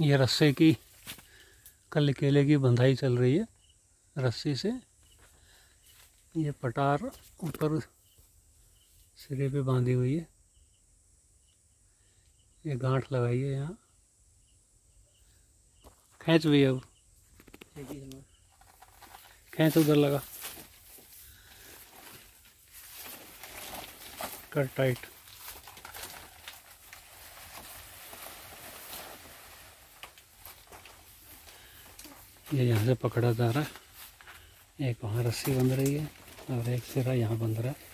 ये रस्से की, कल केले की बंधाई चल रही है, रस्सी से। ये पटार ऊपर सिरे पे बांधी हुई है। ये गांठ लगाई है यहाँ। खींच भी अब। खींच उधर लगा। कर टाइट। ये यहाँ से पकड़ा जा रहा है। एक वहाँ रस्सी बंध रही है और एक सिरा यहाँ बंध रहा है।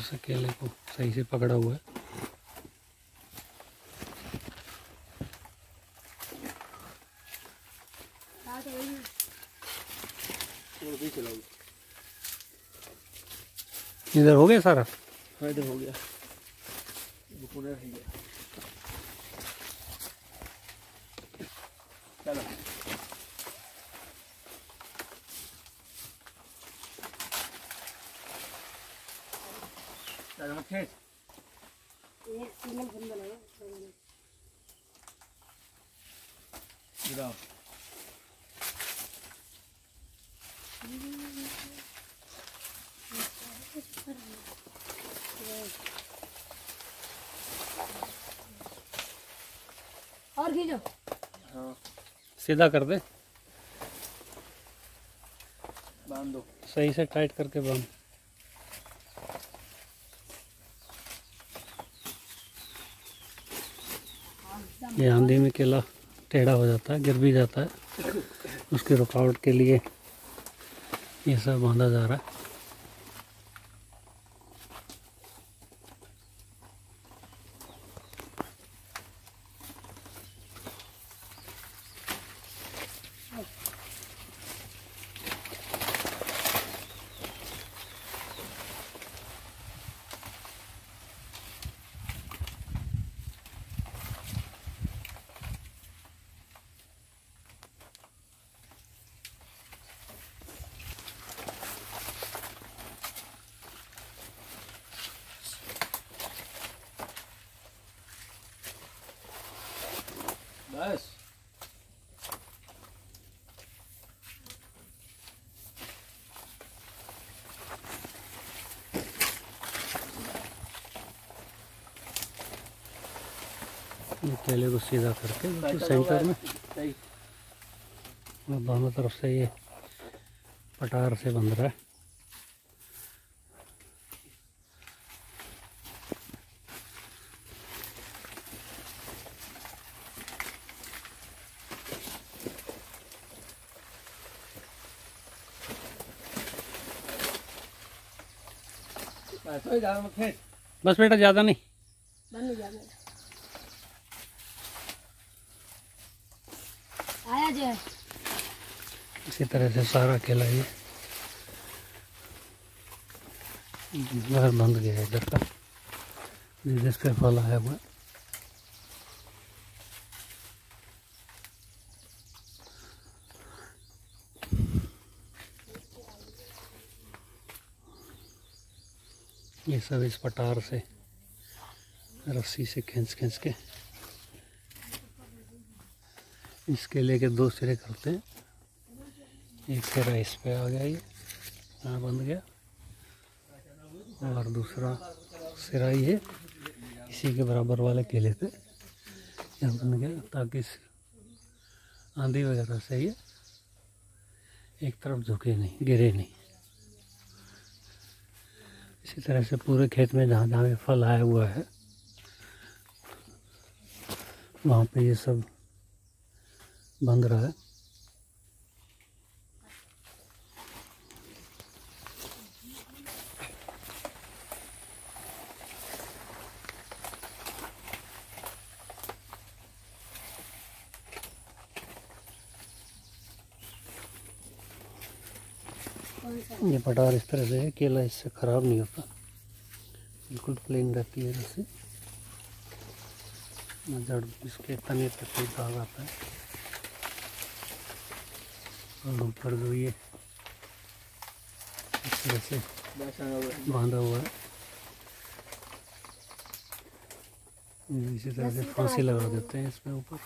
से केले को सही से पकड़ा हुआ है। इधर हो गया सारा? हाँ इधर हो गया। पुणे रह गया चलो। चलो खेत गिराओ और खींचो। हाँ। सीधा कर दे। बाँध दो। सही से टाइट करके बाँध। ये आंधी में केला टेढ़ा हो जाता है गिर भी जाता है। उसकी रुकावट के लिए ये सब बांधा जा रहा है। बस ये केले को सीधा करके सेंटर में। और दोनों तरफ़ से ये पटार से बंध रहा है। बस हो बेटा ज़्यादा नहीं। आया जय इसी तरह से सारा केला ये। घर बंद गया है इधर का। जिस जिस पे फल आया हुआ ये सब इस पटार से रस्सी से खींच खींच के इस केले के दो सिरे करते हैं। एक सिरा इस पे आ गया ये, यहाँ बंद गया। और दूसरा सिरा ये इसी के बराबर वाले केले पे यहाँ बंद गया, ताकि इस आंधी वगैरह से ये एक तरफ़ झुके नहीं, गिरे नहीं। इसी तरह से पूरे खेत में जहाँ जहाँ फल आया हुआ है। वहाँ पे ये सब बंद रहा है। ये पटार इस तरह से है केला इससे ख़राब नहीं होता। बिल्कुल प्लेन रहती है न जड़ इसके तने पे कोई दाग आता है। और ऊपर जो ये इस तरह से बांधा हुआ है। इसी तरह से फांसी लगा देते हैं इसमें ऊपर।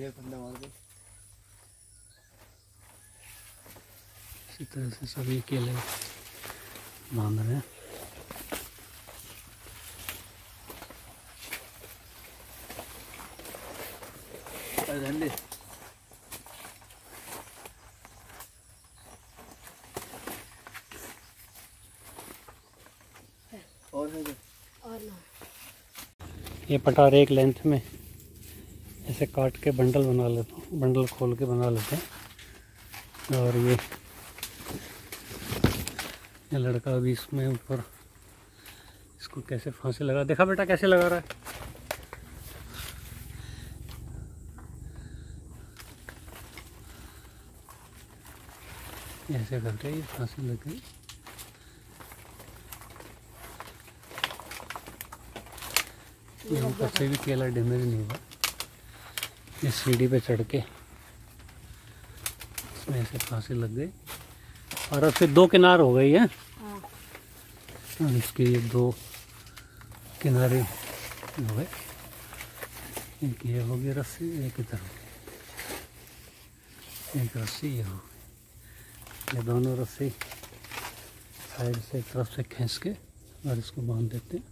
ये इसी तरह से सभी केले बाँध रहे हैं। झंडे। और है और ना। ये पटार एक लेंथ में ऐसे काट के बंडल बना लेते बंडल खोल के बना लेते हैं। और ये ये लड़का अभी इसमें ऊपर। इसको कैसे फांसी लगा? देखा बेटा कैसे लगा रहा है? ऐसे करके ये फांसी लग। गई ये ऊपर से भी केला डैमेज नहीं हुआ। ये सीढ़ी पे चढ़ के इसमें ऐसे फांसी लग गई। और अब से दो किनार हो गई है हाँ। और इसके ये दो किनारे हो गए एक ये हो गई रस्सी, एक इधर हो गई एक रस्सी, ये हो गई ये दोनों रस्सी साइड से एक तरफ़ से खींच के और इसको बाँध देते हैं।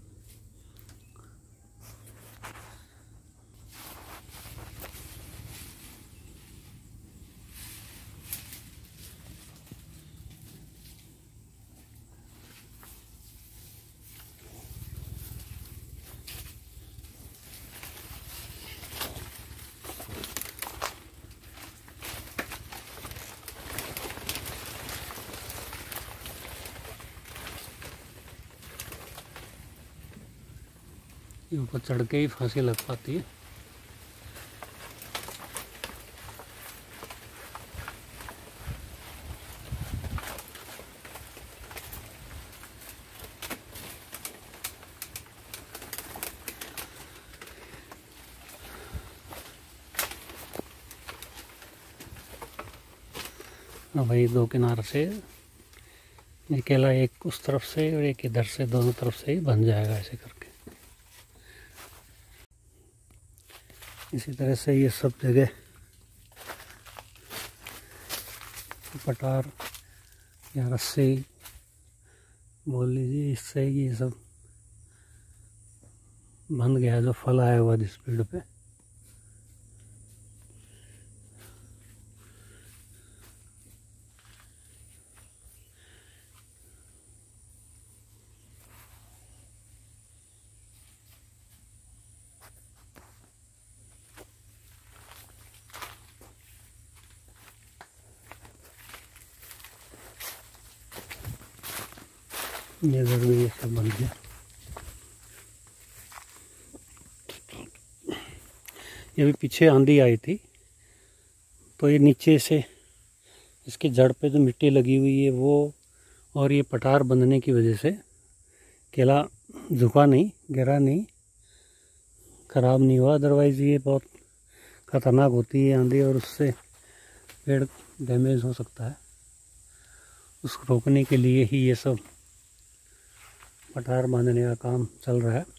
ये ऊपर चढ़ के ही फांसी लग पाती है। वही दो किनार से ये केला एक उस तरफ़ से और एक इधर से, दोनों तरफ़ से ही बन जाएगा ऐसे करके। इसी तरह से ये सब जगह पटार या रस्सी, बोल लीजिए, इससे ये सब बंध गया जो फल आया हुआ जिस पेड़ पे। ये इधर भी ये सब बन गया ये भी पीछे आंधी आई थी तो ये नीचे से इसके जड़ पे जो मिट्टी लगी हुई है वो और ये पटार बंधने की वजह से केला झुका नहीं गिरा नहीं, ख़राब नहीं हुआ। अदरवाइज़ ये बहुत ख़तरनाक होती है आंधी और उससे पेड़ डैमेज हो सकता है। उसको रोकने के लिए ही ये सब पटार बांधने का काम चल रहा है।